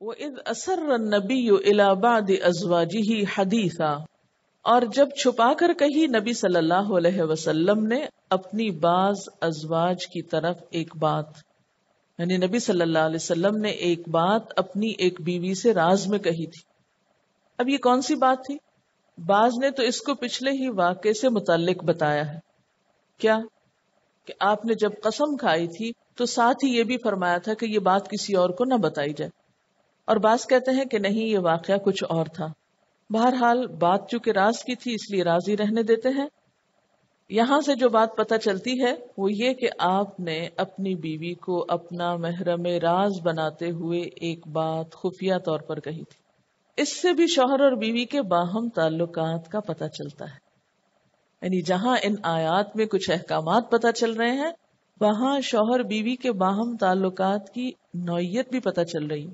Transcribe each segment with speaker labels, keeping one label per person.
Speaker 1: وَإِذْ أَسَرَّ النَّبِيُّ إِلَى بَعْدِ أَزْوَاجِهِ حَدِيثًا۔ اور جب چھپا کر کہی نبی صلی اللہ علیہ وسلم نے اپنی بعض ازواج کی طرف ایک بات۔ یعنی نبی صلی اللہ علیہ وسلم نے ایک بات اپنی ایک بیوی سے راز میں کہی تھی۔ اب یہ کون سی بات تھی؟ بعض نے تو اس کو پچھلے ہی واقعے سے متعلق بتایا ہے۔ کیا؟ کہ آپ نے جب قسم کھائی تھی تو ساتھ ہی یہ بھی فرمایا تھا کہ یہ بات کسی اور کو نہ بتائی جائے۔ اور بعض کہتے ہیں کہ نہیں، یہ واقعہ کچھ اور تھا۔ بہرحال، بات چونکہ راز کی تھی، اس لیے راضی رہنے دیتے ہیں۔ یہاں سے جو بات پتہ چلتی ہے، وہ یہ کہ آپ نے اپنی بیوی کو اپنا محرم راز بناتے ہوئے ایک بات خفیہ طور پر کہی تھی۔ اس سے بھی شوہر اور بیوی کے باہم تعلقات کا پتہ چلتا ہے۔ یعنی جہاں ان آیات میں کچھ احکامات پتہ چل رہے ہیں، وہاں شوہر بیوی کے باہم تعلقات کی نوعیت بھی پتہ چل رہی۔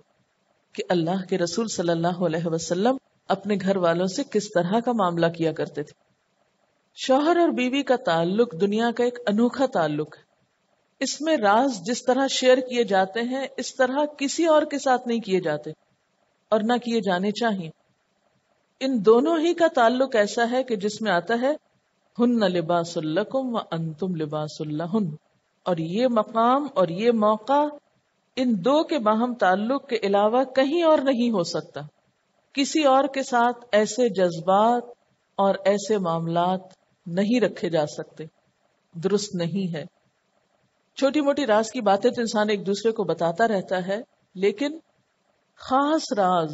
Speaker 1: کہ اللہ کے رسول صلی اللہ علیہ وسلم اپنے گھر والوں سے کس طرح کا معاملہ کیا کرتے تھے۔ شوہر اور بیوی کا تعلق دنیا کا ایک انوکھا تعلق ہے۔ اس میں راز جس طرح شیئر کیے جاتے ہیں، اس طرح کسی اور کے ساتھ نہیں کیے جاتے اور نہ کیے جانے چاہیے۔ ان دونوں ہی کا تعلق ایسا ہے کہ جس میں آتا ہے، ہن لباس الکم و انتم لباس اللہ اور یہ مقام اور یہ موقع ان دو کے باہم تعلق کے علاوہ کہیں اور نہیں ہو سکتا۔ کسی اور کے ساتھ ایسے جذبات اور ایسے معاملات نہیں رکھے جا سکتے۔ درست نہیں ہے۔ چھوٹی موٹی راز کی باتیں تو انسان ایک دوسرے کو بتاتا رہتا ہے، لیکن خاص راز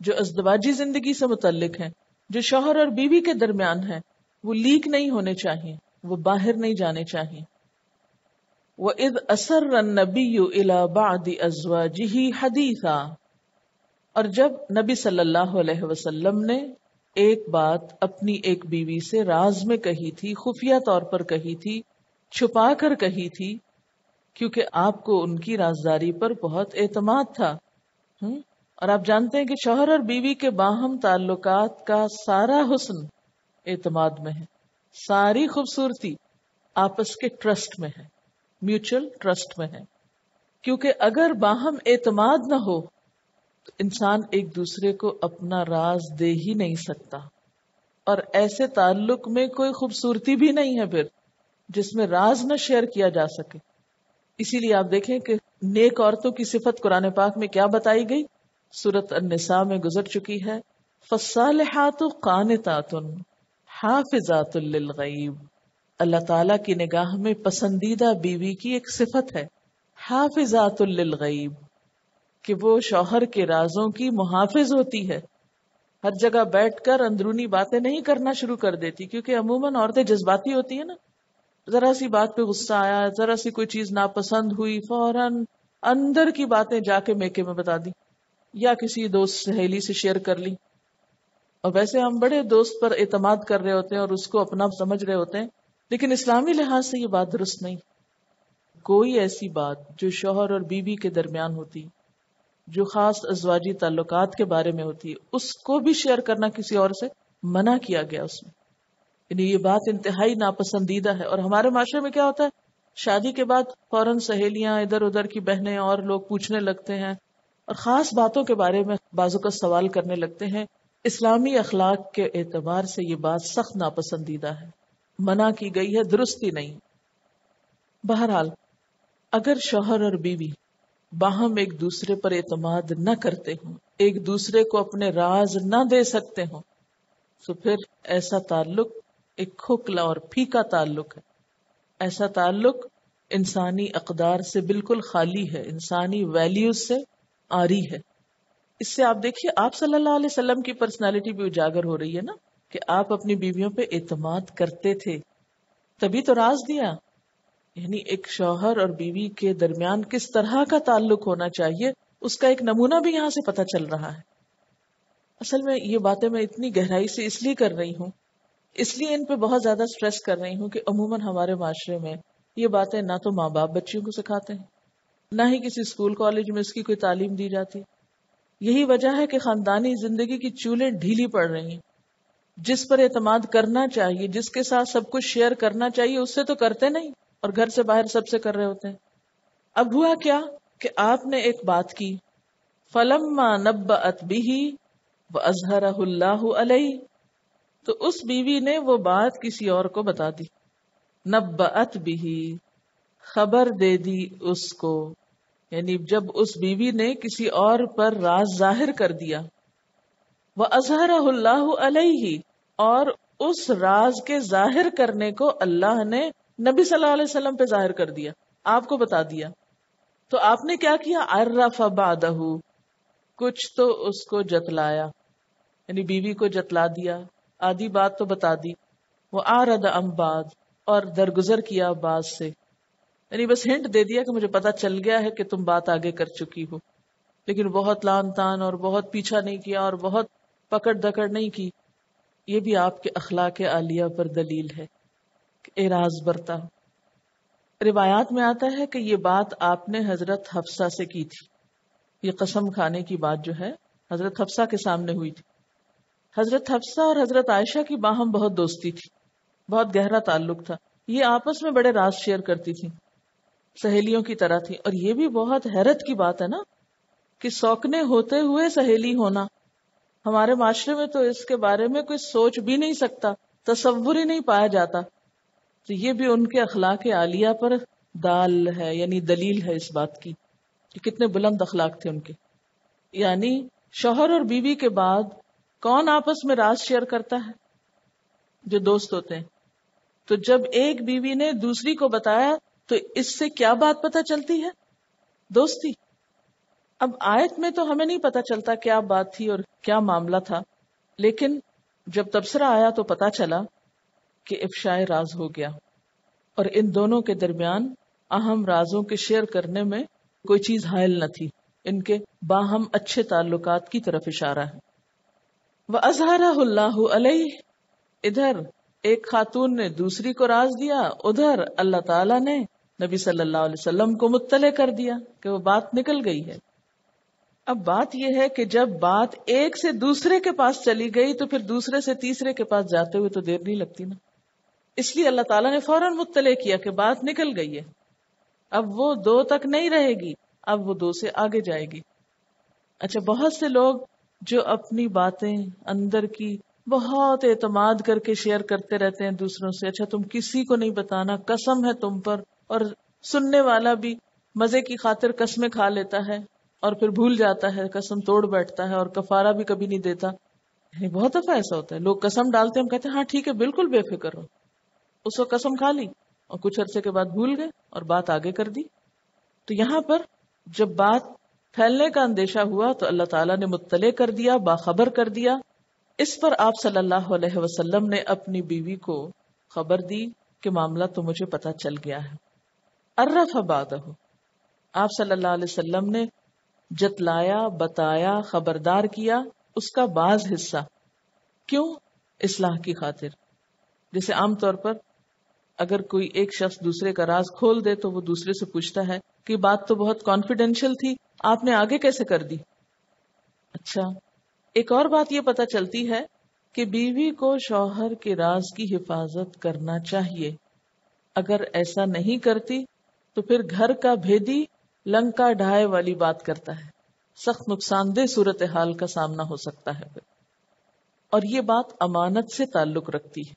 Speaker 1: جو ازدواجی زندگی سے متعلق ہیں، جو شوہر اور بیوی کے درمیان ہیں، وہ لیک نہیں ہونے چاہیے وہ باہر نہیں جانے چاہیے وہ اد اثر نبی بعد ازواجه حدیثا اور جب نبی صلی اللہ علیہ وسلم نے ایک بات اپنی ایک بیوی سے راز میں کہی تھی، خفیہ طور پر کہی تھی، چھپا کر کہی تھی، کیونکہ آپ کو ان کی رازداری پر بہت اعتماد تھا۔ اور آپ جانتے ہیں کہ شوہر اور بیوی کے باہم تعلقات کا سارا حسن اعتماد میں ہے، ساری خوبصورتی آپس کے ٹرسٹ میں ہے۔ میوچل ٹرسٹ میں ہے۔ کیونکہ اگر باہم اعتماد نہ ہو تو انسان ایک دوسرے کو اپنا راز دے ہی نہیں سکتا۔ اور ایسے تعلق میں کوئی خوبصورتی بھی نہیں ہے پھر، جس میں راز نہ شیئر کیا جا سکے۔ اسی لیے آپ دیکھیں کہ نیک عورتوں کی صفت قرآن پاک میں کیا بتائی گئی؟ سورت النساء میں گزر چکی ہے فصالحات قانتات حافظات للغیب اللہ تعالی کی نگاہ میں پسندیدہ بیوی کی ایک صفت ہے، حافظات للغیب، کہ وہ شوہر کے رازوں کی محافظ ہوتی ہے۔ ہر جگہ بیٹھ کر اندرونی باتیں نہیں کرنا شروع کر دیتی، کیونکہ عموماً عورتیں جذباتی ہوتی ہیں نا۔ ذرا سی بات پہ غصہ آیا، ذرا سی کوئی چیز ناپسند ہوئی، فوراً اندر کی باتیں جا کے میکے میں بتا دی، یا کسی دوست سہیلی سے شیئر کر لی۔ اور ویسے ہم بڑے دوست پر اعتماد کر رہے ہوتے ہیں اور اس کو اپنا سمجھ رہے ہوتے ہیں۔ لیکن اسلامی لحاظ سے یہ بات درست نہیں۔ کوئی ایسی بات جو شوہر اور بیوی کے درمیان ہوتی، جو خاص ازواجی تعلقات کے بارے میں ہوتی ہے اس کو بھی شیئر کرنا کسی اور سے منع کیا گیا اس میں۔ یعنی یہ بات انتہائی ناپسندیدہ ہے۔ اور ہمارے معاشرے میں کیا ہوتا ہے؟ شادی کے بعد فوراً سہیلیاں، ادھر ادھر کی بہنیں اور لوگ پوچھنے لگتے ہیں اور خاص باتوں کے بارے میں بازو کا سوال کرنے لگتے ہیں۔ اسلامی اخلاق کے اعتبار سے یہ بات سخت ناپسندیدہ ہے۔ منع کی گئی ہے، درستی نہیں۔ بہرحال، اگر شوہر اور بیوی باہم ایک دوسرے پر اعتماد نہ کرتے ہوں، ایک دوسرے کو اپنے راز نہ دے سکتے ہوں، تو پھر ایسا تعلق ایک کھوکھلا اور پھیکا تعلق ہے۔ ایسا تعلق انسانی اقدار سے بالکل خالی ہے، انسانی ویلیوز سے آری ہے۔ اس سے آپ دیکھیے، آپ صلی اللہ علیہ وسلم کی پرسنالٹی بھی اجاگر ہو رہی ہے نا۔ کہ آپ اپنی بیویوں پہ اعتماد کرتے تھے۔ تبھی تو راز دیا۔ یعنی ایک شوہر اور بیوی کے درمیان کس طرح کا تعلق ہونا چاہیے، اس کا ایک نمونہ بھی یہاں سے پتا چل رہا ہے۔ اصل میں یہ باتیں میں اتنی گہرائی سے اس لیے کر رہی ہوں، اس لیے ان پہ بہت زیادہ سٹریس کر رہی ہوں کہ عموماً ہمارے معاشرے میں یہ باتیں نہ تو ماں باپ بچیوں کو سکھاتے ہیں، نہ ہی کسی اسکول کالج میں اس کی کوئی تعلیم دی جاتی۔ یہی وجہ ہے کہ خاندانی زندگی کی چولیں ڈھیلی پڑ رہی ہیں۔ جس پر اعتماد کرنا چاہیے، جس کے ساتھ سب کچھ شیئر کرنا چاہیے، اس سے تو کرتے نہیں اور گھر سے باہر سب سے کر رہے ہوتے ہیں۔ اب ہوا کیا کہ آپ نے ایک بات کی فلم نب اتبی و اظہر اللہ علیہ تو اس بیوی نے وہ بات کسی اور کو بتا دی۔ نب ات بھی خبر دے دی اس کو۔ یعنی جب اس بیوی نے کسی اور پر راز ظاہر کر دیا۔ وہ اظہر اللہ علیہ اور اس راز کے ظاہر کرنے کو اللہ نے نبی صلی اللہ علیہ وسلم پہ ظاہر کر دیا، آپ کو بتا دیا۔ تو آپ نے کیا کیا؟ ارف بادہ کچھ تو اس کو جتلایا یعنی بیوی کو جتلا دیا، آدھی بات تو بتا دی۔ وہ آرد امباد اور درگزر کیا باز سے۔ یعنی بس ہنٹ دے دیا کہ مجھے پتا چل گیا ہے کہ تم بات آگے کر چکی ہو۔ لیکن بہت لان تان اور بہت پیچھا نہیں کیا اور بہت پکڑ دکڑ نہیں کی۔ یہ بھی آپ کے اخلاق عالیہ پر دلیل ہے اراض برتا۔ روایات میں آتا ہے کہ یہ بات آپ نے حضرت حفصہ سے کی تھی۔ یہ قسم کھانے کی بات جو ہے حضرت حفصہ کے سامنے ہوئی تھی۔ حضرت حفصہ اور حضرت عائشہ کی باہم بہت دوستی تھی۔ بہت گہرا تعلق تھا۔ یہ آپس میں بڑے راز شیئر کرتی تھی سہیلیوں کی طرح تھی۔ اور یہ بھی بہت حیرت کی بات ہے نا کہ سوکنے ہوتے ہوئے سہیلی ہونا۔ ہمارے معاشرے میں تو اس کے بارے میں کوئی سوچ بھی نہیں سکتا، تصور ہی نہیں پایا جاتا۔ تو یہ بھی ان کے اخلاق عالیہ پر دال ہے یعنی دلیل ہے اس بات کی کہ کتنے بلند اخلاق تھے ان کے۔ یعنی شوہر اور بیوی کے بعد کون آپس میں راز شیئر کرتا ہے؟ جو دوست ہوتے ہیں۔ تو جب ایک بیوی نے دوسری کو بتایا، تو اس سے کیا بات پتا چلتی ہے؟ دوستی۔ اب آیت میں تو ہمیں نہیں پتا چلتا کیا بات تھی اور کیا معاملہ تھا، لیکن جب تبصرہ آیا تو پتا چلا کہ افشاء راز ہو گیا اور ان دونوں کے درمیان اہم رازوں کے شیئر کرنے میں کوئی چیز حائل نہ تھی۔ ان کے باہم اچھے تعلقات کی طرف اشارہ ہے۔ وہ اظہار اللہ علیہ، ادھر ایک خاتون نے دوسری کو راز دیا، ادھر اللہ تعالی نے نبی صلی اللہ علیہ وسلم کو مطلع کر دیا کہ وہ بات نکل گئی ہے۔ اب بات یہ ہے کہ جب بات ایک سے دوسرے کے پاس چلی گئی تو پھر دوسرے سے تیسرے کے پاس جاتے ہوئے تو دیر نہیں لگتی نا۔ اس لیے اللہ تعالیٰ نے فوراً مطلع کیا کہ بات نکل گئی ہے۔ اب وہ دو تک نہیں رہے گی، اب وہ دو سے آگے جائے گی۔ اچھا بہت سے لوگ جو اپنی باتیں اندر کی بہت اعتماد کر کے شیئر کرتے رہتے ہیں دوسروں سے اچھا تم کسی کو نہیں بتانا، قسم ہے تم پر، اور سننے والا بھی مزے کی خاطر قسمیں کھا لیتا ہے۔ اور پھر بھول جاتا ہے، قسم توڑ بیٹھتا ہے اور کفارہ بھی کبھی نہیں دیتا۔ یعنی بہت دفعہ ایسا ہوتا ہے۔ لوگ قسم ڈالتے ہیں، ہم کہتے ہیں ہاں ٹھیک ہے، بالکل بے فکر ہو۔ اس کو قسم کھا لی اور کچھ عرصے کے بعد بھول گئے اور بات آگے کر دی۔ تو یہاں پر جب بات پھیلنے کا اندیشہ ہوا تو اللہ تعالیٰ نے مطلع کر دیا، باخبر کر دیا۔ اس پر آپ صلی اللہ علیہ وسلم نے اپنی بیوی کو خبر دی کہ معاملہ تو مجھے پتا چل گیا ہے۔ ارف آباد آپ صلی اللہ علیہ وسلم نے جتلایا، بتایا، خبردار کیا، اس کا بعض حصہ۔ کیوں؟ اصلاح کی خاطر۔ جیسے عام طور پر اگر کوئی ایک شخص دوسرے کا راز کھول دے تو وہ دوسرے سے پوچھتا ہے کہ بات تو بہت کانفیڈینشیل تھی، آپ نے آگے کیسے کر دی؟ اچھا ایک اور بات یہ پتا چلتی ہے کہ بیوی کو شوہر کے راز کی حفاظت کرنا چاہیے۔ اگر ایسا نہیں کرتی تو پھر گھر کا بھیدی لنکا ڈھائے والی بات کرتا ہے۔ سخت نقصان دہ صورت حال کا سامنا ہو سکتا ہے۔ اور یہ بات امانت سے تعلق رکھتی ہے۔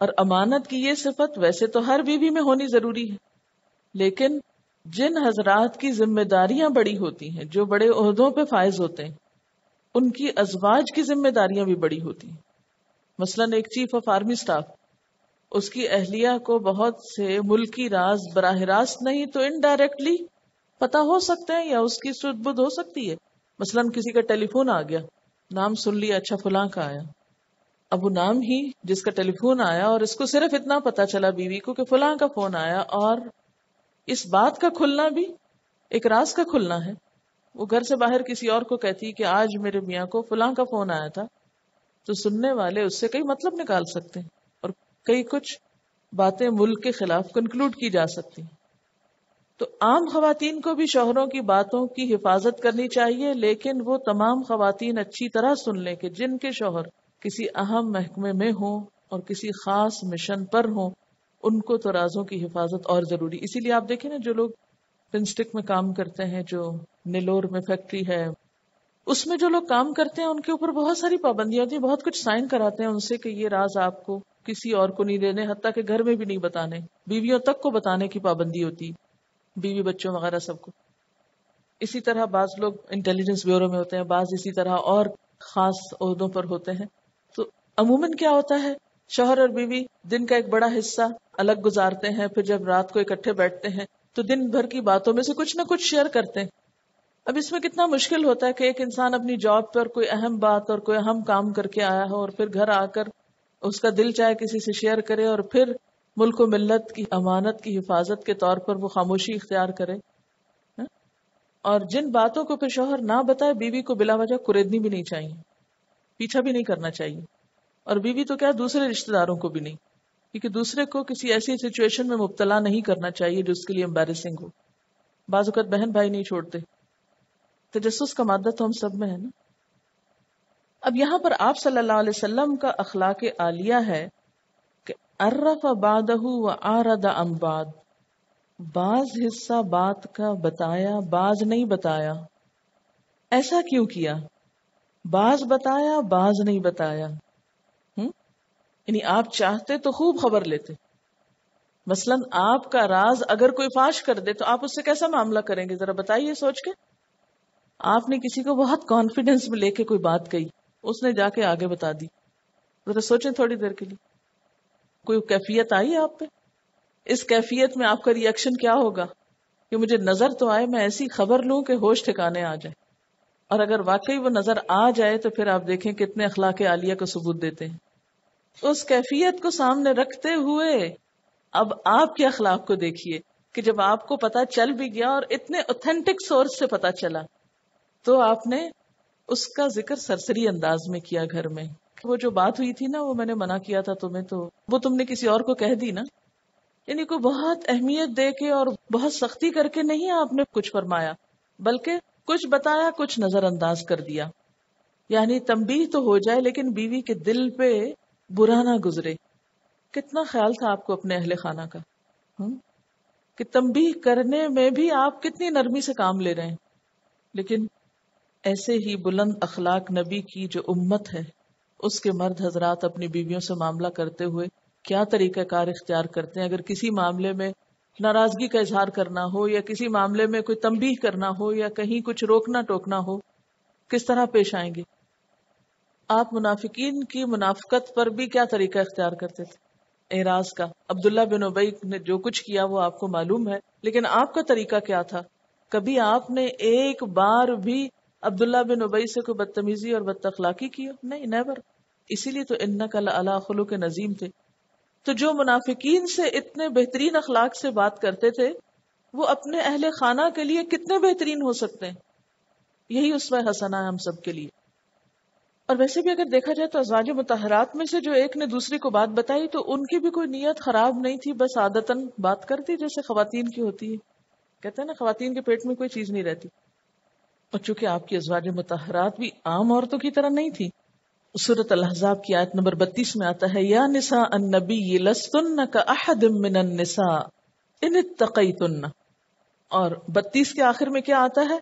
Speaker 1: اور امانت کی یہ صفت ویسے تو ہر بیوی میں ہونی ضروری ہے۔ لیکن جن حضرات کی ذمہ داریاں بڑی ہوتی ہیں، جو بڑے عہدوں پہ فائز ہوتے ہیں، ان کی ازواج کی ذمہ داریاں بھی بڑی ہوتی ہیں۔ مثلا ایک چیف آف آرمی اسٹاف اس کی اہلیہ کو بہت سے ملکی راز براہ راست نہیں تو انڈائریکٹلی پتا ہو سکتے ہیں یا اس کی سد بدھ ہو سکتی ہے۔ مثلا کسی کا ٹیلی فون آ گیا۔ نام سن لیا اچھا فلاں کا آیا۔ اب وہ نام ہی جس کا ٹیلی فون آیا اور اس کو صرف اتنا پتا چلا بیوی کو کہ فلاں کا فون آیا اور اس بات کا کھلنا بھی ایک راز کا کھلنا ہے۔ وہ گھر سے باہر کسی اور کو کہتی کہ آج میرے میاں کو فلاں کا فون آیا تھا۔ تو سننے والے اس سے کئی مطلب نکال سکتے ہیں اور کئی کچھ باتیں ملک کے خلاف کنکلوڈ کی جا سکتی تو عام خواتین کو بھی شوہروں کی باتوں کی حفاظت کرنی چاہیے، لیکن وہ تمام خواتین اچھی طرح سن لیں کہ جن کے شوہر کسی اہم محکمے میں ہوں اور کسی خاص مشن پر ہوں، ان کو تو رازوں کی حفاظت اور ضروری۔ اسی لیے آپ دیکھیں نا جو لوگ پنسٹک میں کام کرتے ہیں، جو نیلور میں فیکٹری ہے، اس میں جو لوگ کام کرتے ہیں، ان کے اوپر بہت ساری پابندیاں ہوتی ہیں بہت کچھ سائن کراتے ہیں ان سے کہ یہ راز آپ کو کسی اور کو نہیں دینے، حتیٰ کہ گھر میں بھی نہیں بتانے، بیویوں تک کو بتانے کی پابندی ہوتی۔ بیوی بچوں وغیرہ سب کو۔ اسی طرح بعض لوگ انٹیلیجنس بیورو میں ہوتے ہیں، بعض اسی طرح اور خاص عہدوں پر ہوتے ہیں۔ تو عموماً کیا ہوتا ہے؟ شوہر اور بیوی دن کا ایک بڑا حصہ الگ گزارتے ہیں، پھر جب رات کو اکٹھے بیٹھتے ہیں تو دن بھر کی باتوں میں سے کچھ نہ کچھ شیئر کرتے ہیں۔ اب اس میں کتنا مشکل ہوتا ہے کہ ایک انسان اپنی جاب پر کوئی اہم بات اور کوئی اہم کام کر کے آیا ہو اور پھر گھر آ کر اس کا دل چاہے کسی سے شیئر کرے اور پھر ملک و ملت کی امانت کی حفاظت کے طور پر وہ خاموشی اختیار کرے ہاں؟ اور جن باتوں کو پھر شوہر نہ بتائے بیوی کو بلا وجہ قریدنی بھی نہیں چاہیے، پیچھا بھی نہیں کرنا چاہیے۔ اور بیوی تو کیا دوسرے رشتے داروں کو بھی نہیں، کیونکہ دوسرے کو کسی ایسی سچویشن میں مبتلا نہیں کرنا چاہیے جو اس کے لیے امبیرسنگ ہو۔ بعض اوقات بہن بھائی نہیں چھوڑتے۔ تجسس کا مادہ تو ہم سب میں ہے نا؟ اب یہاں پر آپ صلی اللہ علیہ وسلم کا اخلاق عالیہ ہے۔ ارف بادہ و آرد امباد بعض حصہ بات کا بتایا، بعض نہیں بتایا۔ ایسا کیوں کیا؟ بعض بتایا، بعض نہیں بتایا۔ یعنی آپ چاہتے تو خوب خبر لیتے۔ مثلا آپ کا راز اگر کوئی فاش کر دے تو آپ اس سے کیسا معاملہ کریں گے؟ ذرا بتائیے سوچ کے۔ آپ نے کسی کو بہت کانفیڈینس میں لے کے کوئی بات کہی، اس نے جا کے آگے بتا دی۔ ذرا سوچیں تھوڑی دیر کے لیے۔ کوئی کیفیت آئی آپ پہ؟ اس کیفیت میں آپ کا ریئیکشن کیا ہوگا؟ کہ مجھے نظر تو آئے، میں ایسی خبر لوں کہ ہوش ٹھکانے آ جائے۔ اور اگر واقعی وہ نظر آ جائے تو پھر آپ دیکھیں کتنے اخلاق عالیہ کا ثبوت دیتے ہیں۔ اس کیفیت کو سامنے رکھتے ہوئے اب آپ کے اخلاق کو دیکھیے کہ جب آپ کو پتا چل بھی گیا اور اتنے اوتھینٹک سورس سے پتا چلا تو آپ نے اس کا ذکر سرسری انداز میں کیا گھر میں۔ وہ جو بات ہوئی تھی نا، وہ میں نے منع کیا تھا تمہیں تو۔ وہ تم نے کسی اور کو کہہ دی نا۔ یعنی کوئی بہت اہمیت دے کے اور بہت سختی کر کے نہیں آپ نے کچھ فرمایا، بلکہ کچھ بتایا، کچھ نظر انداز کر دیا۔ یعنی تمبی تو ہو جائے، لیکن بیوی کے دل پہ برا نہ گزرے۔ کتنا خیال تھا آپ کو اپنے اہل خانہ کا؟ کہ تمبی کرنے میں بھی آپ کتنی نرمی سے کام لے رہے ہیں۔ لیکن ایسے ہی بلند اخلاق نبی کی جو امت ہے اس کے مرد حضرات اپنی بیویوں سے معاملہ کرتے ہوئے کیا طریقہ کار اختیار کرتے ہیں؟ اگر کسی معاملے میں ناراضگی کا اظہار کرنا ہو یا کسی معاملے میں کوئی تمبی کرنا ہو یا کہیں کچھ روکنا ٹوکنا ہو، کس طرح پیش آئیں گے؟ آپ منافقین کی منافقت پر بھی کیا طریقہ اختیار کرتے تھے؟ اعراض کا۔ عبداللہ بن ابئی نے جو کچھ کیا وہ آپ کو معلوم ہے، لیکن آپ کا طریقہ کیا تھا؟ کبھی آپ نے ایک بار بھی عبداللہ بن ابئی سے کوئی بدتمیزی اور بد اخلاقی کی نہیں نیور اسی لیے تو ان کا اللہ خلو کے نظیم تھے۔ تو جو منافقین سے اتنے بہترین اخلاق سے بات کرتے تھے، وہ اپنے اہل خانہ کے لیے کتنے بہترین ہو سکتے ہیں؟ یہی اس میں حسنا ہے ہم سب کے لیے۔ اور ویسے بھی اگر دیکھا جائے تو ازواج متحرات میں سے جو ایک نے دوسری کو بات بتائی، تو ان کی بھی کوئی نیت خراب نہیں تھی، بس عادتن بات کرتی، جیسے خواتین کی ہوتی ہے۔ کہتے ہیں نا، خواتین کے پیٹ میں کوئی چیز نہیں رہتی۔ اور چونکہ آپ کی ازواج متحرات بھی عام عورتوں کی طرح نہیں تھی صورت الحضاب کی آیت نمبر بتیس میں آتا ہے، یا نساء النبی لستن کا احد من النساء، ان اتقیتن۔ اور بتیس کے آخر میں کیا آتا ہے؟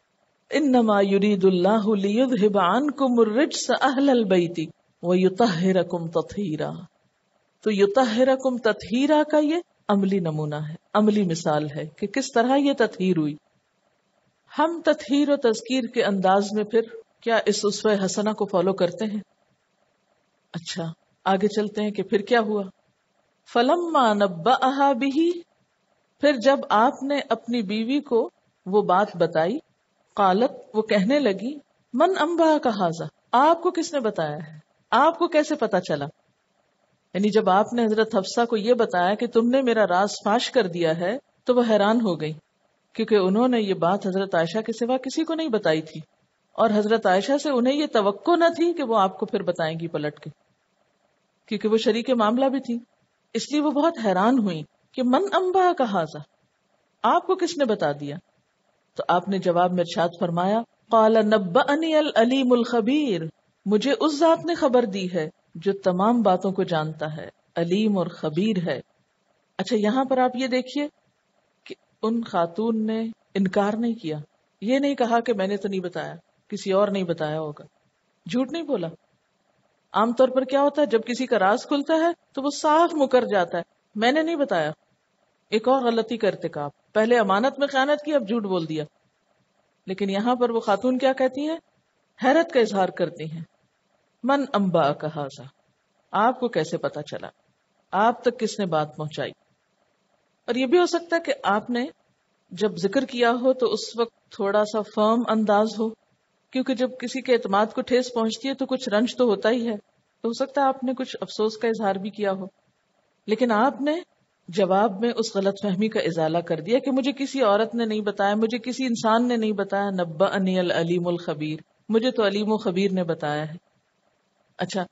Speaker 1: انما يريد الله ليذهب عنكم الرجس اهل البيت ويطهركم تطهيرا تو يطهركم تطهيرا کا یہ عملی نمونہ ہے، عملی مثال ہے کہ کس طرح یہ تطہیر ہوئی۔ ہم تطہیر و تذکیر کے انداز میں پھر کیا اس اسوہ حسنہ کو فالو کرتے ہیں؟ اچھا آگے چلتے ہیں کہ پھر کیا ہوا؟ فلم نبا بھی پھر جب آپ نے اپنی بیوی کو وہ بات بتائی، قالت، وہ کہنے لگی، من امبا کا حاضہ آپ کو کس نے بتایا ہے؟ آپ کو کیسے پتا چلا؟ یعنی جب آپ نے حضرت حفصہ کو یہ بتایا کہ تم نے میرا راز فاش کر دیا ہے، تو وہ حیران ہو گئی، کیونکہ انہوں نے یہ بات حضرت عائشہ کے سوا کسی کو نہیں بتائی تھی، اور حضرت عائشہ سے انہیں یہ توقع نہ تھی کہ وہ آپ کو پھر بتائیں گی پلٹ کے۔ کیونکہ وہ شریک معاملہ بھی تھی۔ اس لیے وہ بہت حیران ہوئی کہ من امبا کا حاضہ آپ کو کس نے بتا دیا؟ تو آپ نے جواب میں ارشاد فرمایا، قال نبأنی العلیم الخبیر، مجھے اس ذات نے خبر دی ہے جو تمام باتوں کو جانتا ہے، علیم اور خبیر ہے۔ اچھا یہاں پر آپ یہ دیکھیے کہ ان خاتون نے انکار نہیں کیا۔ یہ نہیں کہا کہ میں نے تو نہیں بتایا، کسی اور نہیں بتایا ہوگا۔ جھوٹ نہیں بولا۔ عام طور پر کیا ہوتا ہے؟ جب کسی کا راز کھلتا ہے تو وہ صاف مکر جاتا ہے۔ میں نے نہیں بتایا۔ ایک اور غلطی کرتے کا پہلے امانت میں خیانت کی، اب جھوٹ بول دیا۔ لیکن یہاں پر وہ خاتون کیا کہتی ہیں؟ حیرت کا اظہار کرتی ہیں۔ من امبا کہا آپ کو کیسے پتا چلا؟ آپ تک کس نے بات پہنچائی؟ اور یہ بھی ہو سکتا ہے کہ آپ نے جب ذکر کیا ہو تو اس وقت تھوڑا سا فرم انداز ہو۔ کیونکہ جب کسی کے اعتماد کو ٹھیس پہنچتی ہے تو کچھ رنج تو ہوتا ہی ہے۔ تو ہو سکتا ہے آپ نے کچھ افسوس کا اظہار بھی کیا ہو۔ لیکن آپ نے جواب میں اس غلط فہمی کا ازالہ کر دیا کہ مجھے کسی عورت نے نہیں بتایا، مجھے کسی انسان نے نہیں بتایا نبا انی العلیم الخبیر۔ مجھے تو علیم و خبیر نے بتایا ہے۔ اچھا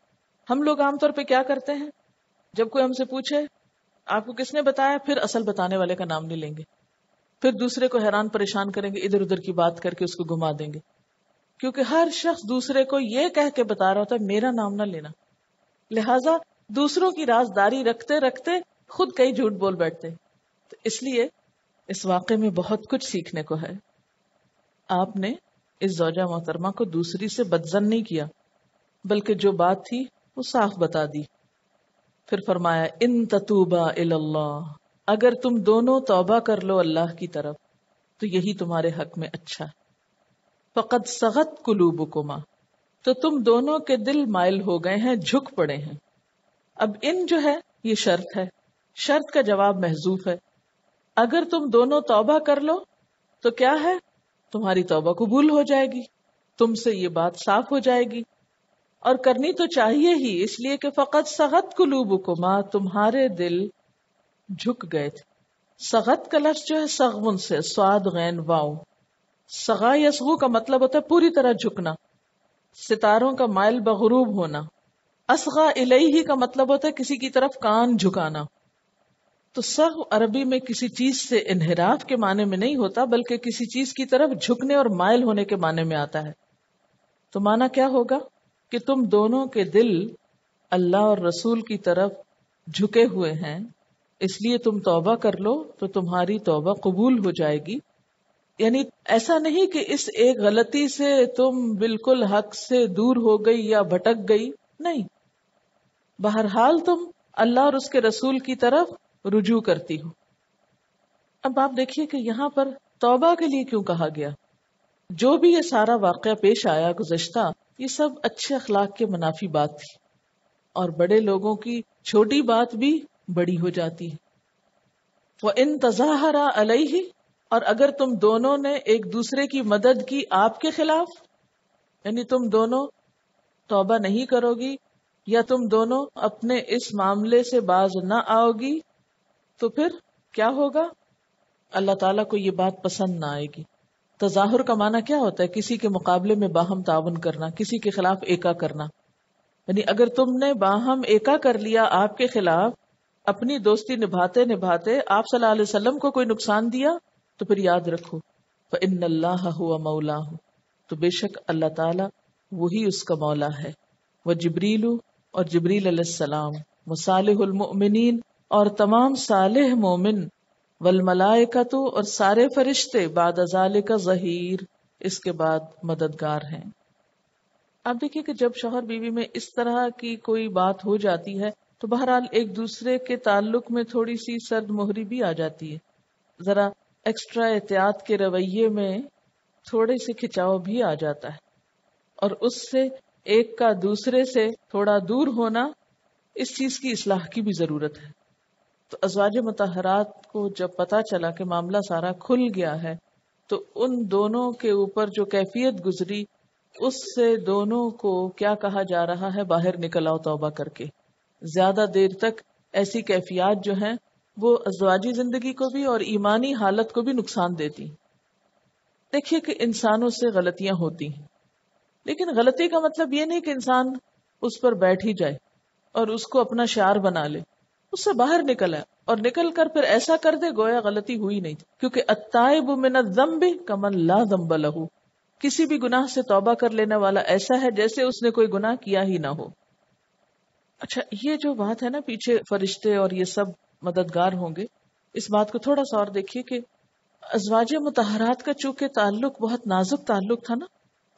Speaker 1: ہم لوگ عام طور پہ کیا کرتے ہیں؟ جب کوئی ہم سے پوچھے، آپ کو کس نے بتایا؟ پھر اصل بتانے والے کا نام نہیں لیں گے۔ پھر دوسرے کو حیران پریشان کریں گے، ادھر ادھر کی بات کر کے اس کو گھما دیں گے۔ کیونکہ ہر شخص دوسرے کو یہ کہہ کے بتا رہا ہوتا ہے، میرا نام نہ لینا۔ لہذا دوسروں کی رازداری رکھتے رکھتے خود کئی جھوٹ بول بیٹھتے۔ تو اس لیے اس واقعے میں بہت کچھ سیکھنے کو ہے۔ آپ نے اس زوجہ محترمہ کو دوسری سے بدزن نہیں کیا، بلکہ جو بات تھی وہ صاف بتا دی۔ پھر فرمایا، ان تتوبا اللہ اگر تم دونوں توبہ کر لو اللہ کی طرف، تو یہی تمہارے حق میں اچھا۔ فقط سخت کلوب تو تم دونوں کے دل مائل ہو گئے ہیں، جھک پڑے ہیں۔ اب ان جو ہے، یہ شرط ہے۔ شرط کا جواب محضوف ہے۔ اگر تم دونوں توبہ کر لو، تو کیا ہے؟ تمہاری توبہ قبول ہو جائے گی۔ تم سے یہ بات صاف ہو جائے گی۔ اور کرنی تو چاہیے ہی، اس لیے کہ فقط سخت کلوب تمہارے دل جھک گئے تھے۔ سخت کا لفظ جو ہے سغن سے، سواد، غین واؤ سگا یسغو کا مطلب ہوتا ہے پوری طرح جھکنا، ستاروں کا مائل بغروب ہونا۔ اصغا الہی ہی کا مطلب ہوتا ہے کسی کی طرف کان جھکانا۔ تو سغ عربی میں کسی چیز سے انحراف کے معنی میں نہیں ہوتا، بلکہ کسی چیز کی طرف جھکنے اور مائل ہونے کے معنی میں آتا ہے۔ تو مانا کیا ہوگا؟ کہ تم دونوں کے دل اللہ اور رسول کی طرف جھکے ہوئے ہیں، اس لیے تم توبہ کر لو تو تمہاری توبہ قبول ہو جائے گی۔ یعنی ایسا نہیں کہ اس ایک غلطی سے تم بالکل حق سے دور ہو گئی یا بھٹک گئی، نہیں۔ بہرحال تم اللہ اور اس کے رسول کی طرف رجوع کرتی ہو۔ اب آپ دیکھیے کہ یہاں پر توبہ کے لیے کیوں کہا گیا؟ جو بھی یہ سارا واقعہ پیش آیا، گزشتہ، یہ سب اچھے اخلاق کے منافی بات تھی۔ اور بڑے لوگوں کی چھوٹی بات بھی بڑی ہو جاتی۔ ہے وہ انتظاہرا علیہ اور اگر تم دونوں نے ایک دوسرے کی مدد کی آپ کے خلاف یعنی تم دونوں توبہ نہیں کرو گی یا تم دونوں اپنے اس معاملے سے باز نہ آؤ گی، تو پھر کیا ہوگا؟ اللہ تعالیٰ کو یہ بات پسند نہ آئے گی۔ تظاہر کا معنی کیا ہوتا ہے؟ کسی کے مقابلے میں باہم تعاون کرنا، کسی کے خلاف ایکا کرنا۔ یعنی اگر تم نے باہم ایکا کر لیا آپ کے خلاف، اپنی دوستی نبھاتے نبھاتے آپ صلی اللہ علیہ وسلم کو کوئی نقصان دیا تو پھر یاد رکھو ان اللہ ہوا مولا ہوں تو بے شک اللہ تعالی وہی اس کا مولا ہے۔ وہ جبریل اور جبریل علیہ السلام، وہ المؤمنین اور تمام صالح مومن والملائکت اور سارے فرشتے بعد ازال کا ظہیر، اس کے بعد مددگار ہیں۔ آپ دیکھیے کہ جب شوہر بیوی میں اس طرح کی کوئی بات ہو جاتی ہے، تو بہرحال ایک دوسرے کے تعلق میں تھوڑی سی سرد مہری بھی آ جاتی ہے۔ ذرا ایکسٹرا احتیاط کے رویے میں تھوڑے سے کھچاؤ بھی آ جاتا ہے۔ اور اس سے ایک کا دوسرے سے تھوڑا دور ہونا اس چیز کی اصلاح کی بھی ضرورت ہے۔ تو ازواج متحرات کو جب پتا چلا کہ معاملہ سارا کھل گیا ہے، تو ان دونوں کے اوپر جو کیفیت گزری، اس سے دونوں کو کیا کہا جا رہا ہے؟ باہر نکل آؤ توبہ کر کے۔ زیادہ دیر تک ایسی کیفیات جو ہیں وہ ازواجی زندگی کو بھی اور ایمانی حالت کو بھی نقصان دیتی۔ دیکھیے کہ انسانوں سے غلطیاں ہوتی ہیں۔ لیکن غلطی کا مطلب یہ نہیں کہ انسان اس پر بیٹھ ہی جائے اور اس کو اپنا شعر بنا لے۔ اس سے باہر نکل اور نکل کر پھر ایسا کر دے گویا غلطی ہوئی نہیں۔ کیونکہ اتائب من الذنب کمن لا ذنب له۔ کسی بھی گناہ سے توبہ کر لینے والا ایسا ہے جیسے اس نے کوئی گناہ کیا ہی نہ ہو۔ اچھا یہ جو بات ہے نا پیچھے فرشتے اور یہ سب مددگار ہوں گے۔ اس بات کو تھوڑا سا اور دیکھیے کہ ازواج متحرات کا چونکہ تعلق بہت نازک تعلق تھا نا،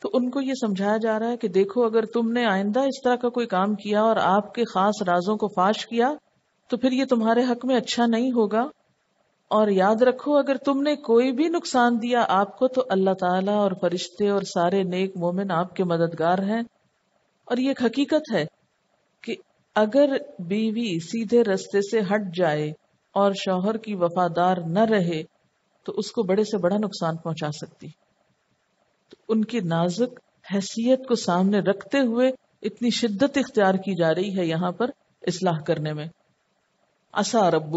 Speaker 1: تو ان کو یہ سمجھایا جا رہا ہے کہ دیکھو، اگر تم نے آئندہ اس طرح کا کوئی کام کیا اور آپ کے خاص رازوں کو فاش کیا، تو پھر یہ تمہارے حق میں اچھا نہیں ہوگا۔ اور یاد رکھو، اگر تم نے کوئی بھی نقصان دیا آپ کو، تو اللہ تعالیٰ اور فرشتے اور سارے نیک مومن آپ کے مددگار ہیں۔ اور یہ ایک حقیقت ہے اگر بیوی سیدھے رستے سے ہٹ جائے اور شوہر کی وفادار نہ رہے، تو اس کو بڑے سے بڑا نقصان پہنچا سکتی۔ تو ان کی نازک حیثیت کو سامنے رکھتے ہوئے اتنی شدت اختیار کی جا رہی ہے یہاں پر اصلاح کرنے میں۔ اصا رب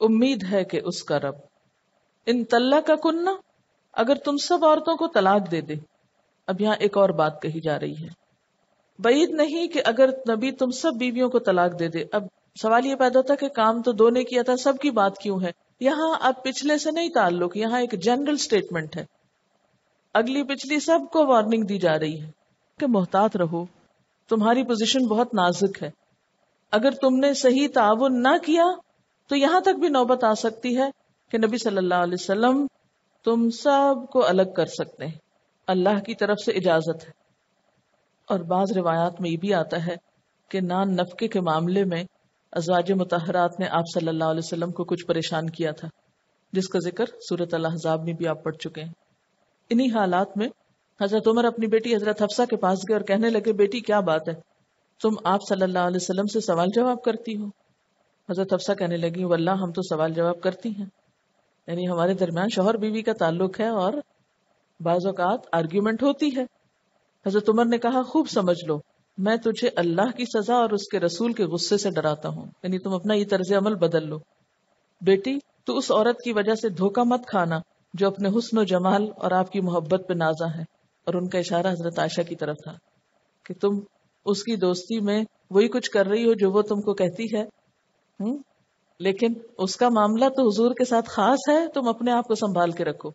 Speaker 1: امید ہے کہ اس کا رب۔ ان طلّہ کا کننا اگر تم سب عورتوں کو طلاق دے دے۔ اب یہاں ایک اور بات کہی جا رہی ہے۔ بعید نہیں کہ اگر نبی تم سب بیویوں کو طلاق دے دے۔ اب سوال یہ پیدا تھا کہ کام تو دو نے کیا تھا سب کی بات کیوں ہے؟ یہاں اب پچھلے سے نہیں تعلق، یہاں ایک جنرل سٹیٹمنٹ ہے۔ اگلی پچھلی سب کو وارننگ دی جا رہی ہے کہ محتاط رہو۔ تمہاری پوزیشن بہت نازک ہے۔ اگر تم نے صحیح تعاون نہ کیا تو یہاں تک بھی نوبت آ سکتی ہے کہ نبی صلی اللہ علیہ وسلم تم سب کو الگ کر سکتے ہیں۔ اللہ کی طرف سے اجازت ہے۔ اور بعض روایات میں یہ بھی آتا ہے کہ نان نفقے کے معاملے میں ازواج متحرات نے آپ صلی اللہ علیہ وسلم کو کچھ پریشان کیا تھا، جس کا ذکر صورت اللہ حضاب میں بھی آپ پڑھ چکے ہیں۔ انہی حالات میں حضرت عمر اپنی بیٹی حضرت حفصہ کے پاس گئے اور کہنے لگے، بیٹی، کیا بات ہے؟ تم آپ صلی اللہ علیہ وسلم سے سوال جواب کرتی ہو۔ حضرت حفصہ کہنے لگی، واللہ، ہم تو سوال جواب کرتی ہیں۔ یعنی ہمارے درمیان شوہر بیوی کا تعلق ہے اور بعض اوقات آرگیومنٹ ہوتی ہے۔ حضرت عمر نے کہا، خوب سمجھ لو، میں تجھے اللہ کی سزا اور اس کے رسول کے غصے سے ڈراتا ہوں۔ یعنی تم اپنا یہ طرز عمل بدل لو۔ بیٹی، تو اس عورت کی وجہ سے دھوکہ مت کھانا جو اپنے حسن و جمال اور آپ کی محبت پہ نازا ہے۔ اور ان کا اشارہ حضرت عائشہ کی طرف تھا کہ تم اس کی دوستی میں وہی کچھ کر رہی ہو جو وہ تم کو کہتی ہے۔ لیکن اس کا معاملہ تو حضور کے ساتھ خاص ہے، تم اپنے آپ کو سنبھال کے رکھو۔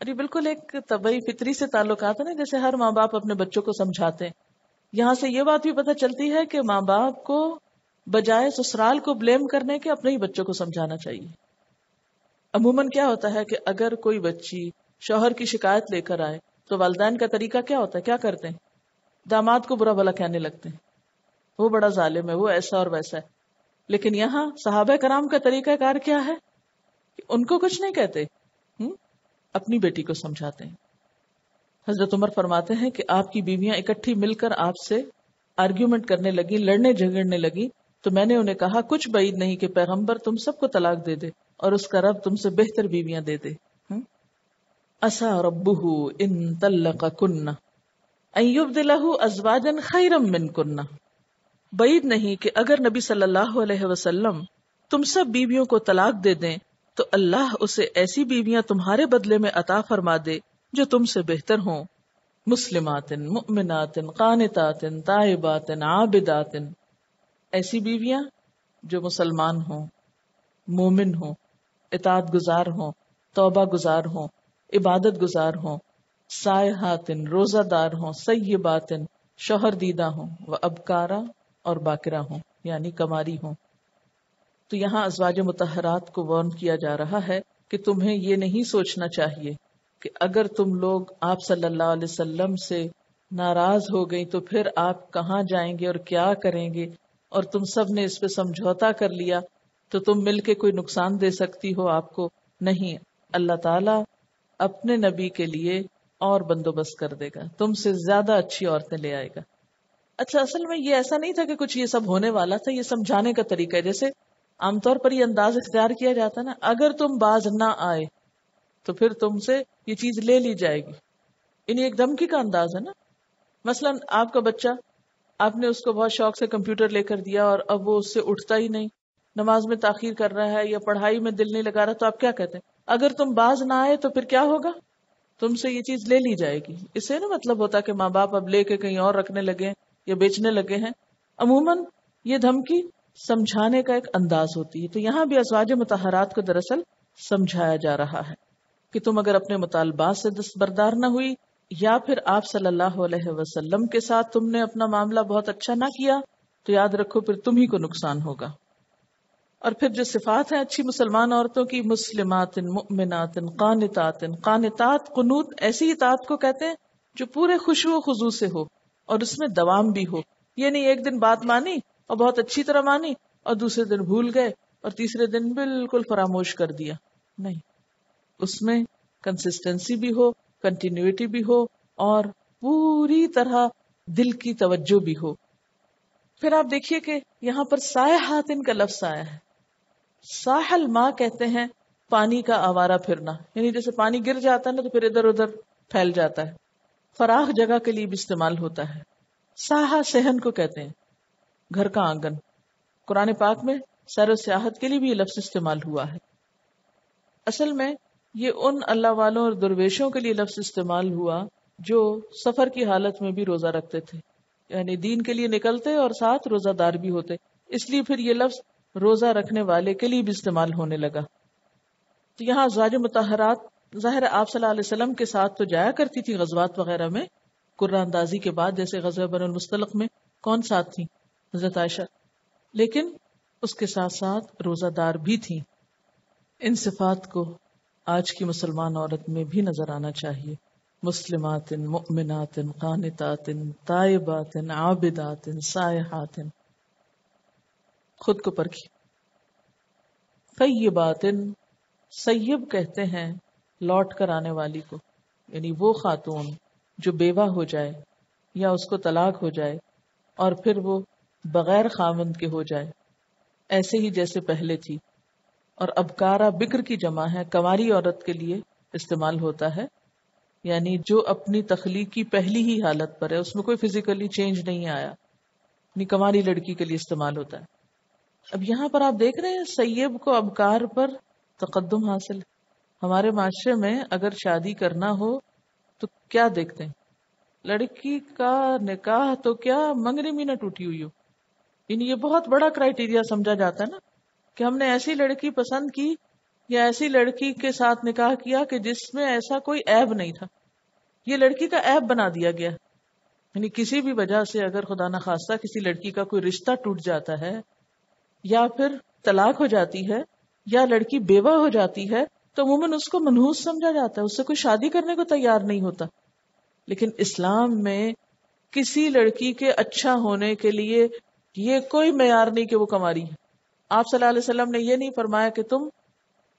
Speaker 1: ارے بالکل ایک طبی فطری سے تعلقات ہے نا، جیسے ہر ماں باپ اپنے بچوں کو سمجھاتے ہیں۔ یہاں سے یہ بات بھی پتہ چلتی ہے کہ ماں باپ کو بجائے سسرال کو بلیم کرنے کے اپنے ہی بچوں کو سمجھانا چاہیے۔ عموماً کیا ہوتا ہے کہ اگر کوئی بچی شوہر کی شکایت لے کر آئے تو والدین کا طریقہ کیا ہوتا ہے؟ کیا کرتے ہیں؟ داماد کو برا بلا کہنے لگتے ہیں۔ وہ بڑا ظالم ہے، وہ ایسا اور ویسا ہے۔ لیکن یہاں صحابہ کرام کا طریقہ کار کیا ہے؟ کہ ان کو کچھ نہیں کہتے۔ اپنی بیٹی کو سمجھاتے ہیں۔ حضرت عمر فرماتے ہیں کہ آپ کی بیویاں اکٹھی مل کر آپ سے آرگیومنٹ کرنے لگی لڑنے جھگڑنے لگی تو میں نے انہیں کہا، کچھ بعید نہیں کہ پیغمبر تم سب کو طلاق دے دے اور اس کا رب تم سے بہتر بیویاں دے دے۔ اصا ربہ ان تلق کن۔ ایوب دلہ ازواجن خیرم من کن۔ بعید نہیں کہ اگر نبی صلی اللہ علیہ وسلم تم سب بیویوں کو طلاق دے دیں تو اللہ اسے ایسی بیویاں تمہارے بدلے میں عطا فرما دے جو تم سے بہتر ہوں۔ مسلمات مؤمنات قانتات تائبات عابدات ایسی بیویاں جو مسلمان ہوں، مومن ہوں، اطاعت گزار ہوں، توبہ گزار ہوں، عبادت گزار ہوں، سائحاتن روزہ دار ہوں، سیباتن، شوہر دیدہ ہوں وہ ابکارا اور باکرا ہوں یعنی کماری ہوں۔ تو یہاں ازواج متحرات کو ورن کیا جا رہا ہے کہ تمہیں یہ نہیں سوچنا چاہیے کہ اگر تم لوگ آپ صلی اللہ علیہ وسلم سے ناراض ہو گئی تو پھر آپ کہاں جائیں گے اور کیا کریں گے؟ اور تم سب نے اس پہ سمجھوتا کر لیا تو تم مل کے کوئی نقصان دے سکتی ہو آپ کو نہیں۔ اللہ تعالی اپنے نبی کے لیے اور بندوبست کر دے گا۔ تم سے زیادہ اچھی عورتیں لے آئے گا۔ اچھا اصل میں یہ ایسا نہیں تھا کہ کچھ یہ سب ہونے والا تھا، یہ سمجھانے کا طریقہ ہے۔ جیسے عام طور پر یہ انداز اختیار کیا جاتا نا، اگر تم باز نہ آئے تو پھر تم سے یہ چیز لے لی جائے گی۔ انہیں ایک دمکی کا انداز ہے نا۔ مثلا آپ کا بچہ، آپ نے اس کو بہت شوق سے کمپیوٹر لے کر دیا اور اب وہ اس سے اٹھتا ہی نہیں، نماز میں تاخیر کر رہا ہے یا پڑھائی میں دل نہیں لگا رہا، تو آپ کیا کہتے ہیں؟ اگر تم باز نہ آئے تو پھر کیا ہوگا؟ تم سے یہ چیز لے لی جائے گی۔ اس سے نا مطلب ہوتا کہ ماں باپ اب لے کے کہیں اور رکھنے لگے یا بیچنے لگے ہیں۔ عموماً یہ دھمکی سمجھانے کا ایک انداز ہوتی ہے۔ تو یہاں بھی ازواج متحرات کو دراصل سمجھایا جا رہا ہے کہ تم اگر اپنے مطالبات سے دستبردار نہ ہوئی یا پھر آپ صلی اللہ علیہ وسلم کے ساتھ تم نے اپنا معاملہ بہت اچھا نہ کیا، تو یاد رکھو پھر تم ہی کو نقصان ہوگا۔ اور پھر جو صفات ہیں، اچھی مسلمان عورتوں کی، مسلمات، مؤمنات، قانتات قانتات، قنوت، ایسی اطاعت کو کہتے ہیں جو پورے خوشو و خزو سے ہو اور اس میں دوام بھی ہو۔ یہ نہیں ایک دن بات مانی اور بہت اچھی طرح مانی اور دوسرے دن بھول گئے اور تیسرے دن بالکل فراموش کر دیا۔ نہیں، اس میں کنسسٹینسی بھی ہو کنٹینیوٹی بھی ہو اور پوری طرح دل کی توجہ بھی ہو۔ پھر آپ دیکھیے کہ یہاں پر سائے کا لفظ آیا ہے۔ ساحل ماں کہتے ہیں پانی کا آوارہ پھرنا یعنی جیسے پانی گر جاتا ہے نا تو پھر ادھر ادھر پھیل جاتا ہے۔ فراخ جگہ کے لیے بھی استعمال ہوتا ہے۔ ساحا سہن کو کہتے ہیں۔ گھر کا آنگن۔ قرآن پاک میں سیر و سیاحت کے لیے بھی یہ لفظ استعمال ہوا ہے۔ اصل میں یہ ان اللہ والوں اور درویشوں کے لیے لفظ استعمال ہوا جو سفر کی حالت میں بھی روزہ رکھتے تھے۔ یعنی دین کے لیے نکلتے اور ساتھ روزہ دار بھی ہوتے۔ اس لیے پھر یہ لفظ روزہ رکھنے والے کے لیے بھی استعمال ہونے لگا۔ تو یہاں ازواج متحرات ظاہر آپ صلی اللہ علیہ وسلم کے ساتھ تو جایا کرتی تھی غزوات وغیرہ میں۔ قرآن اندازی کے بعد جیسے غزوہ بن المستلق میں کون ساتھ تھی حضرت عائشہ۔ لیکن اس کے ساتھ ساتھ روزہ دار بھی تھی ان صفات کو آج کی مسلمان عورت میں بھی نظر آنا چاہیے۔ مسلمات مؤمنات قانتات تائبات عابدات سائحات خود کو پرکھی طیبات سیب کہتے ہیں لوٹ کر آنے والی کو۔ یعنی وہ خاتون جو بیوہ ہو جائے یا اس کو طلاق ہو جائے اور پھر وہ بغیر خامند کے ہو جائے۔ ایسے ہی جیسے پہلے تھی۔ اور ابکارا بکر کی جمع ہے کماری عورت کے لیے استعمال ہوتا ہے۔ یعنی جو اپنی تخلیق کی پہلی ہی حالت پر ہے، اس میں کوئی فزیکلی چینج نہیں آیا۔ یعنی کماری لڑکی کے لیے استعمال ہوتا ہے۔ اب یہاں پر آپ دیکھ رہے ہیں، سیب کو ابکار پر تقدم حاصل۔ ہمارے معاشرے میں اگر شادی کرنا ہو تو کیا دیکھتے ہیں؟ لڑکی کا نکاح تو کیا منگنی بھی نہ ٹوٹی ہوئی ہو۔ یعنی یہ بہت بڑا کرائٹیریا سمجھا جاتا ہے نا کہ ہم نے ایسی لڑکی پسند کی یا ایسی لڑکی کے ساتھ نکاح کیا کہ جس میں ایسا کوئی ایب نہیں تھا۔ یہ لڑکی کا ایب بنا دیا گیا۔ یعنی کسی بھی وجہ سے اگر خدا نخواستہ کسی لڑکی کا کوئی رشتہ ٹوٹ جاتا ہے یا پھر طلاق ہو جاتی ہے یا لڑکی بیوہ ہو جاتی ہے تو عموماً اس کو منحوس سمجھا جاتا ہے، اس سے کوئی شادی کرنے کو تیار نہیں ہوتا۔ لیکن اسلام میں کسی لڑکی کے اچھا ہونے کے لیے یہ کوئی معیار نہیں کہ وہ کماری ہے آپ صلی اللہ علیہ وسلم نے یہ نہیں فرمایا کہ تم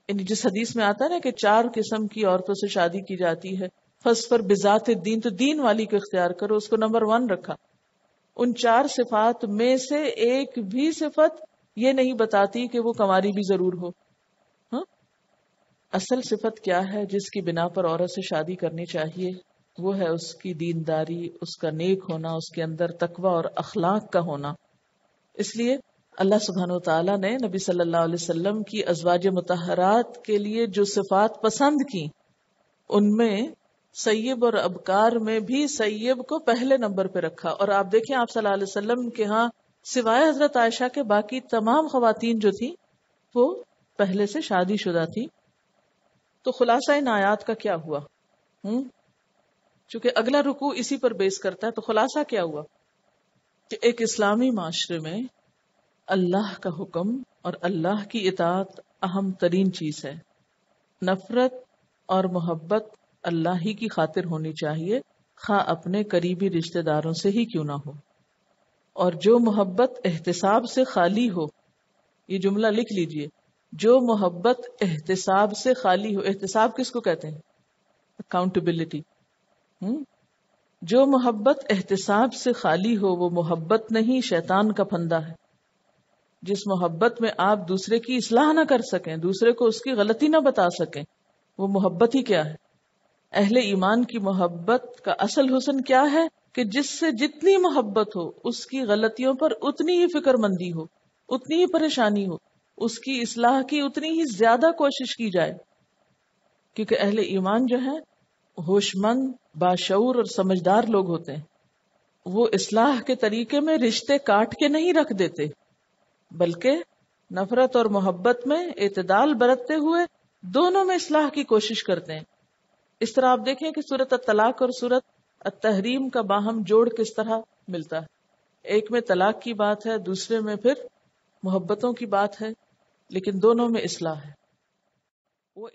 Speaker 1: یعنی جس حدیث میں آتا ہے نا کہ چار قسم کی عورتوں سے شادی کی جاتی ہے فس پر بذات دین تو دین والی کو اختیار کرو، اس کو نمبر ون رکھا۔ ان چار صفات میں سے ایک بھی صفت یہ نہیں بتاتی کہ وہ کماری بھی ضرور ہو۔ ہاں؟ اصل صفت کیا ہے؟ جس کی بنا پر عورت سے شادی کرنی چاہیے، وہ ہے اس کی دینداری، اس کا نیک ہونا، اس کے اندر تقوی اور اخلاق کا ہونا۔ اس لیے اللہ سبحانہ و تعالیٰ نے نبی صلی اللہ علیہ وسلم کی ازواج متحرات کے لیے جو صفات پسند کی، ان میں سیب اور ابکار میں بھی سیب کو پہلے نمبر پہ رکھا۔ اور آپ دیکھیں، آپ صلی اللہ علیہ وسلم کے ہاں سوائے حضرت عائشہ کے باقی تمام خواتین جو تھی وہ پہلے سے شادی شدہ تھی تو خلاصہ ان آیات کا کیا ہوا؟ ہوں؟ چونکہ اگلا رکو اسی پر بیس کرتا ہے، تو خلاصہ کیا ہوا؟ کہ ایک اسلامی معاشرے میں اللہ کا حکم اور اللہ کی اطاعت اہم ترین چیز ہے۔ نفرت اور محبت اللہ ہی کی خاطر ہونی چاہیے، خواہ اپنے قریبی رشتہ داروں سے ہی کیوں نہ ہو۔ اور جو محبت احتساب سے خالی ہو، یہ جملہ لکھ لیجیے۔ جو محبت احتساب سے خالی ہو، احتساب کس کو کہتے ہیں؟ اکاؤنٹیبلٹی جو محبت احتساب سے خالی ہو، وہ محبت نہیں، شیطان کا پھندا ہے۔ جس محبت میں آپ دوسرے کی اصلاح نہ کر سکیں، دوسرے کو اس کی غلطی نہ بتا سکیں، وہ محبت ہی کیا ہے؟ اہل ایمان کی محبت کا اصل حسن کیا ہے کہ جس سے جتنی محبت ہو، اس کی غلطیوں پر اتنی ہی فکر مندی ہو، اتنی ہی پریشانی ہو، اس کی اصلاح کی اتنی ہی زیادہ کوشش کی جائے۔ کیونکہ اہل ایمان جو ہے ہوش مند باشعور اور سمجھدار لوگ ہوتے ہیں۔ وہ اصلاح کے طریقے میں رشتے کاٹ کے نہیں رکھ دیتے، بلکہ نفرت اور محبت میں اعتدال برتتے ہوئے دونوں میں اصلاح کی کوشش کرتے ہیں۔ اس طرح آپ دیکھیں کہ صورت طلاق اور صورت تحریم کا باہم جوڑ کس طرح ملتا ہے۔ ایک میں طلاق کی بات ہے، دوسرے میں پھر محبتوں کی بات ہے، لیکن دونوں میں اصلاح ہے۔ وہ